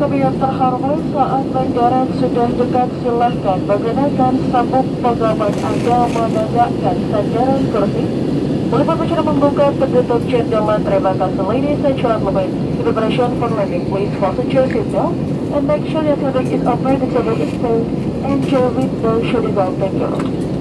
Kami yang terhormat, saat mendarat sudah dekat silahkan menggunakan sabuk pengaman Anda menegakkan sandaran kursi. Boleh berbicara membuka penutup jendela. Terima kasih ladies and gentlemen. Preparation for landing, please fasten your seatbelt and make sure your cabin is open, the table and your window should be open. Thank you.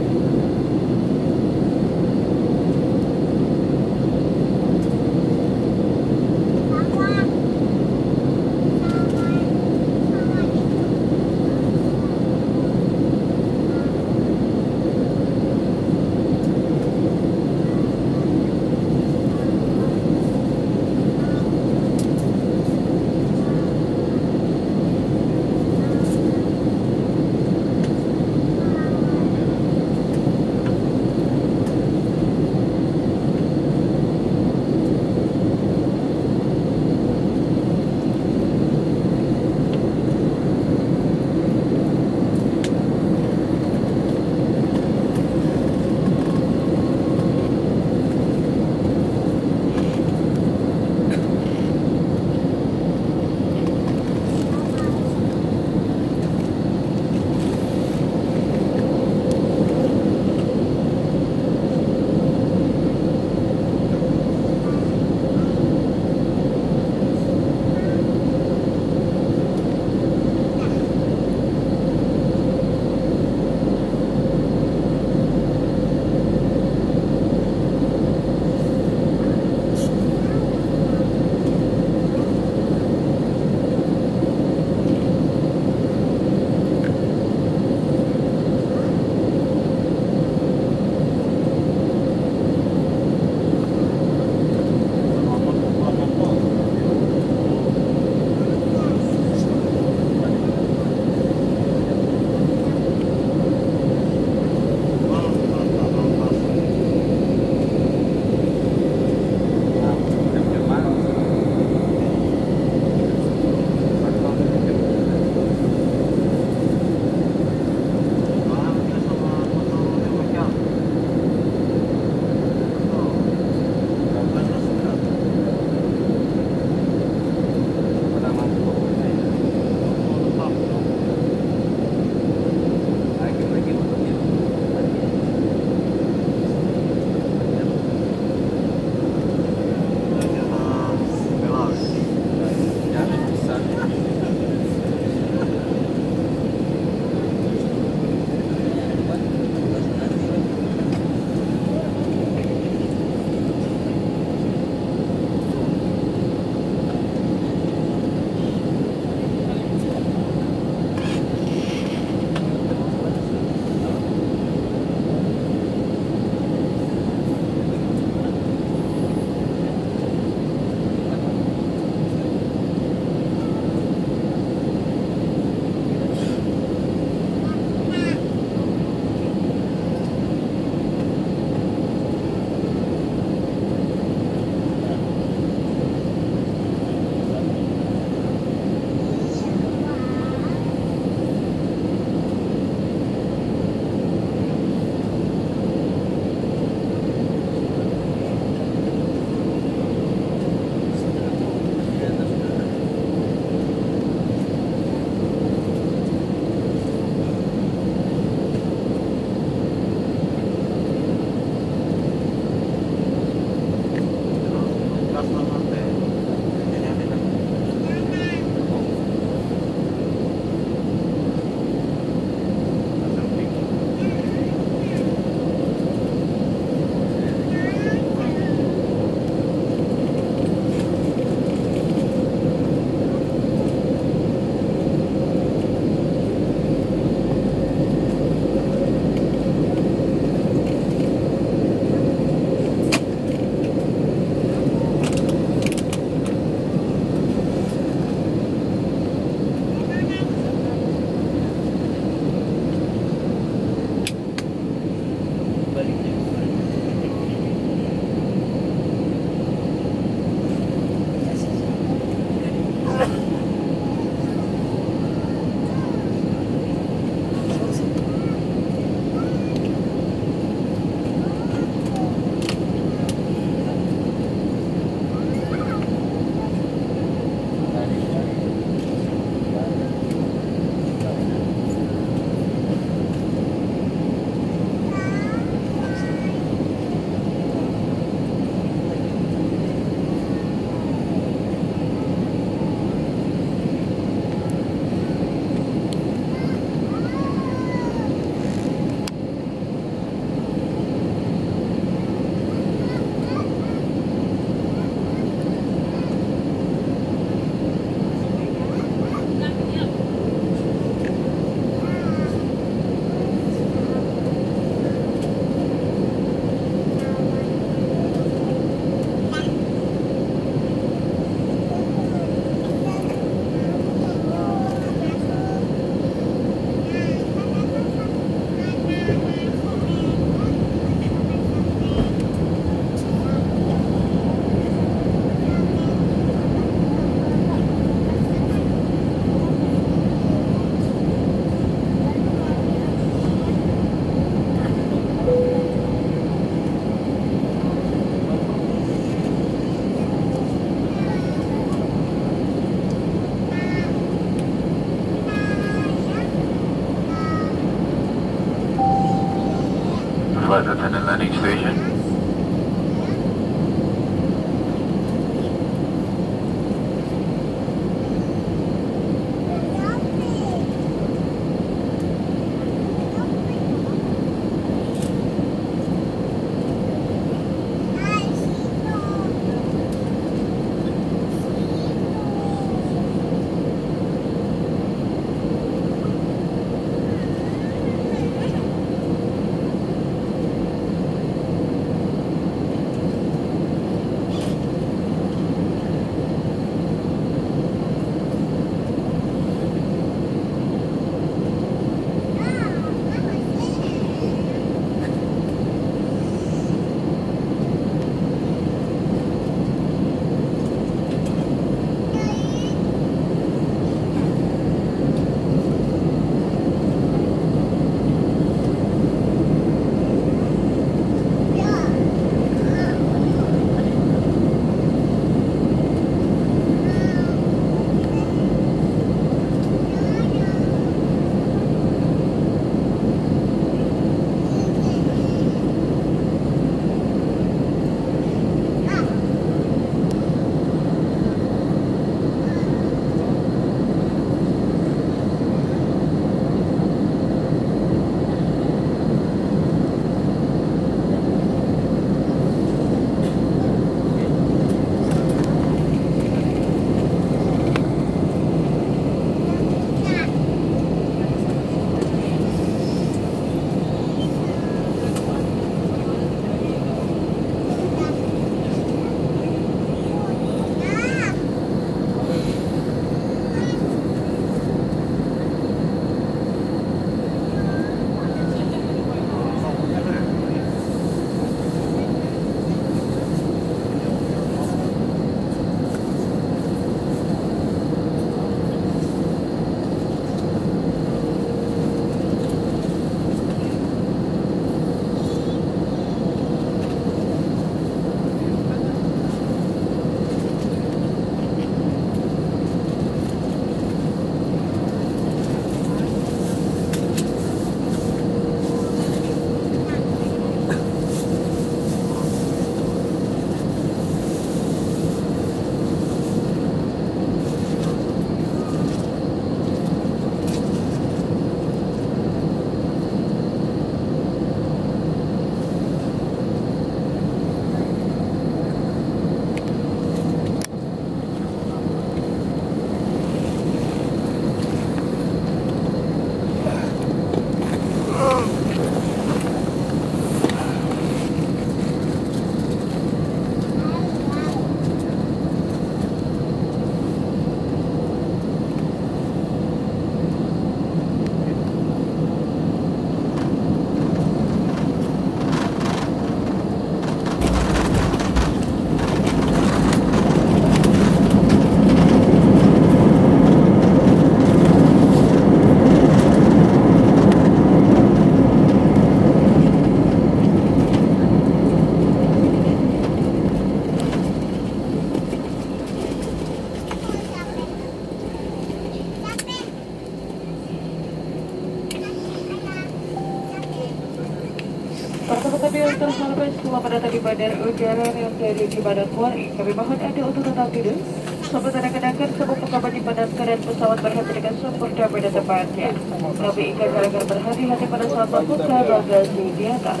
Pada tadi bandar udara yang terjadi di Badan Kuari. Kami mohon Anda untuk tetap tidur. Sampai tanda kenakan semua pengabat dipadamkan dan pesawat berhenti dengan sumber dan pada tempatnya. Kami ingin agar berhati-hati pada saat membuka bagasi di atas.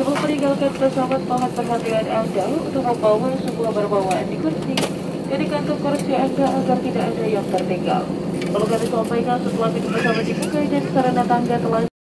Sebelum meninggalkan pesawat, mohon perhatian Anda untuk membawa semua berbawaan di kursi dan di kantong kursi Anda agar tidak ada yang tertinggal. Perlu kami sampaikan setelah pintu pesawat dibuka dan sarana tangga telah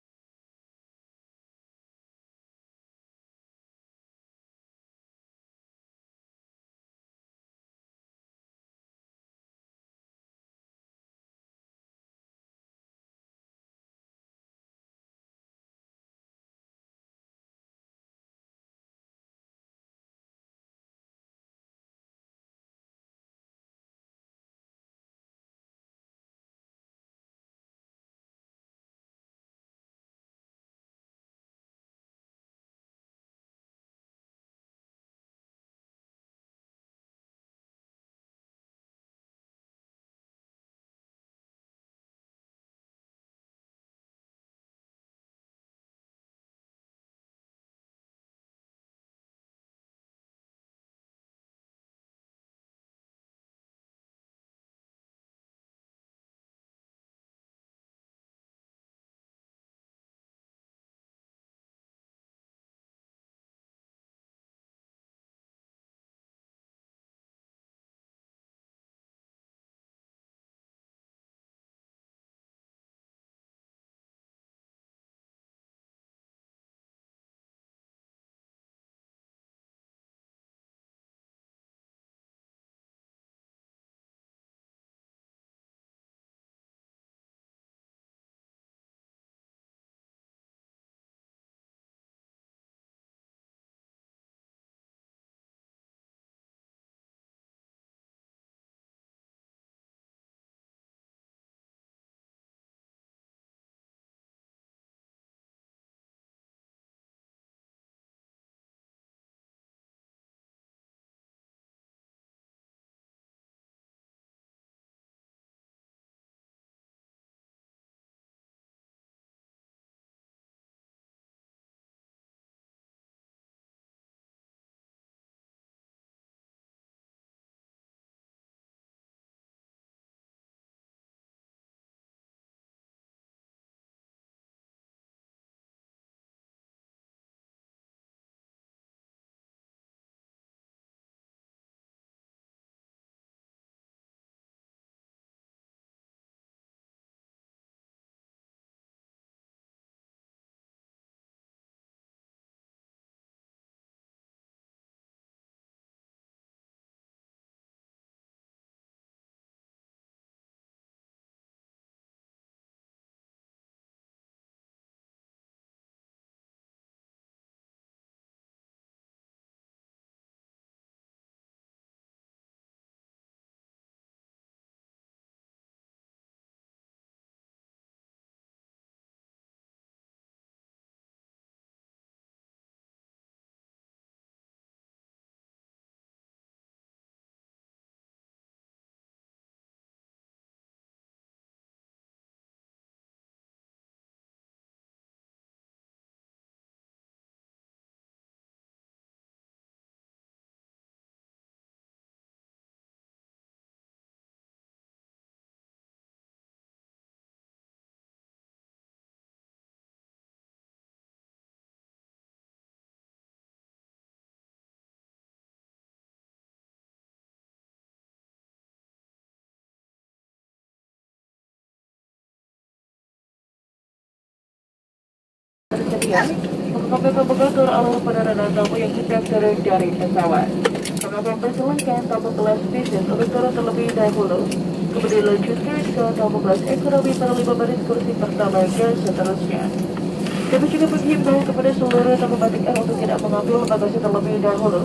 mengkapai pembegatur alur penerbangan tamu yang sedang turun dari pesawat. Kami persilahkan tamu kelas bisnis untuk turun terlebih dahulu, kemudian lanjutkan ke tamu kelas ekonomi pada lima baris kursi pertama dan seterusnya. Kami juga menghimbau kepada seluruh tamu batik air untuk tidak mengambil bagasi terlebih dahulu.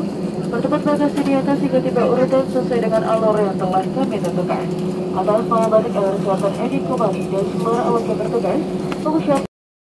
Bertempat bagasi di atas hingga tiba urutan sesuai dengan alur yang telah kami tentukan. Atas batik air selatan Edi Komari dan seluruh awak yang bertugas, mengucapkan